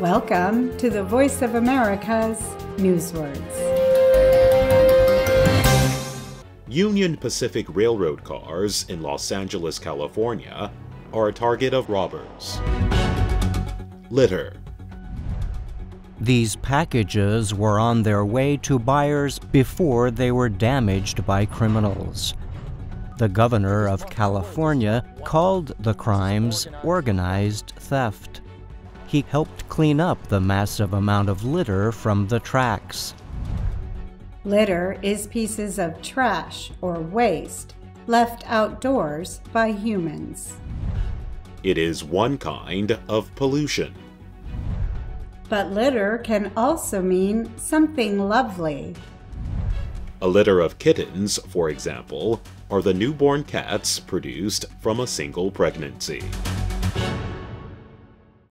Welcome to the Voice of America's News Words. Union Pacific Railroad cars in Los Angeles, California are a target of robbers. Litter. These packages were on their way to buyers before they were damaged by criminals. The governor of California called the crimes organized theft. He helped clean up the massive amount of litter from the tracks. Litter is pieces of trash or waste left outdoors by humans. It is one kind of pollution. But litter can also mean something lovely. A litter of kittens, for example, are the newborn cats produced from a single pregnancy.